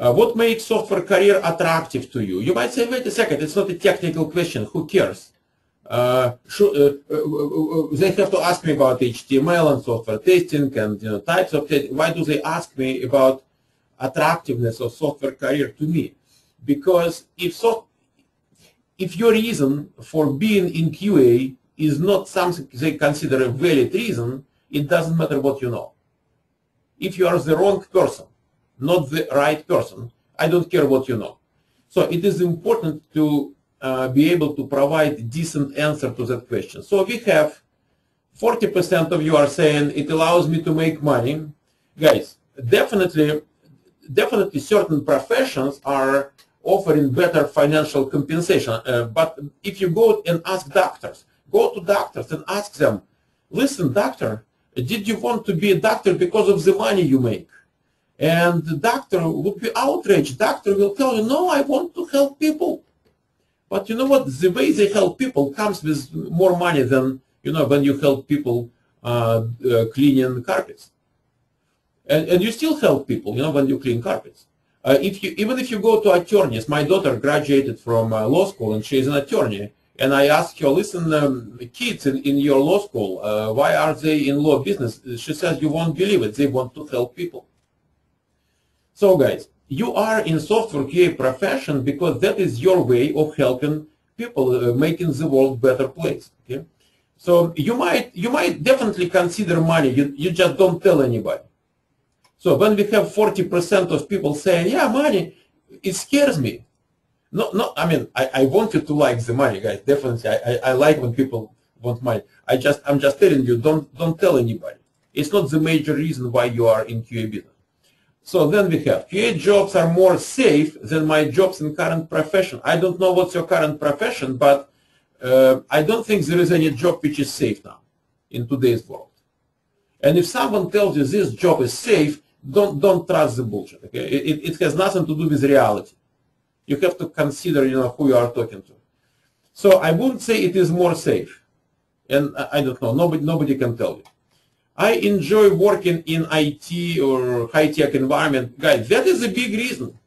Uh, what makes software career attractive to you? You might say, wait a second, it's not a technical question, who cares? Uh, uh, uh, uh, they have to ask me about HTML and software testing and you know, types of testing. Why do they ask me about attractiveness of software career to me? Because if so, if your reason for being in QA is not something they consider a valid reason, it doesn't matter what you know. If you are the wrong person, not the right person, I don't care what you know. So it is important to uh, be able to provide decent answer to that question. So we have 40% of you are saying it allows me to make money. Guys, definitely, definitely certain professions are offering better financial compensation. Uh, but if you go and ask doctors, go to doctors and ask them, listen, doctor, did you want to be a doctor because of the money you make? And the doctor would be outraged. Doctor will tell you, no, I want to help people. But you know what? The way they help people comes with more money than, you know, when you help people uh, uh, cleaning carpets. And, and you still help people, you know, when you clean carpets. Uh, if you, even if you go to attorneys, my daughter graduated from uh, law school and she's an attorney. And I asked her, listen, um, kids in, in your law school, uh, why are they in law business? She says, you won't believe it. They want to help people. So guys, you are in software QA profession because that is your way of helping people, uh, making the world better place. Okay, so you might you might definitely consider money. You you just don't tell anybody. So when we have 40% of people saying, yeah, money, it scares me. No, no, I mean, I, I want you to like the money, guys. Definitely, I, I, I like when people want money. I just, I'm just telling you, don't, don't tell anybody. It's not the major reason why you are in QA business. So then we have QA jobs are more safe than my jobs in current profession. I don't know what's your current profession, but uh, I don't think there is any job which is safe now in today's world. And if someone tells you this job is safe, don't don't trust the bullshit. Okay, it, it has nothing to do with reality. You have to consider, you know, who you are talking to. So I wouldn't say it is more safe, and I, I don't know. Nobody nobody can tell you. I enjoy working in IT or high-tech environment. Guys, that is a big reason.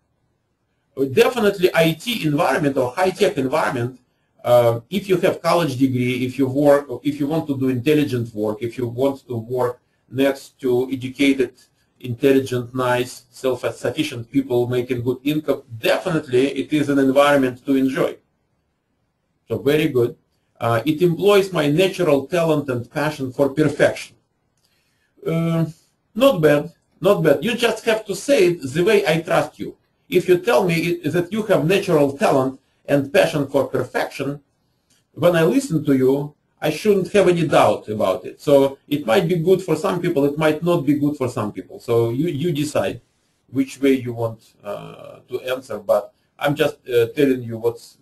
Definitely IT environment or high-tech environment, uh, if you have college degree, if you work, if you want to do intelligent work, if you want to work next to educated, intelligent, nice, self-sufficient people making good income, definitely it is an environment to enjoy. So very good. Uh, it employs my natural talent and passion for perfection. Uh, not bad, not bad. You just have to say it the way I trust you. If you tell me that you have natural talent and passion for perfection, when I listen to you, I shouldn't have any doubt about it. So it might be good for some people, it might not be good for some people. So you, you decide which way you want uh, to answer, but I'm just uh, telling you what's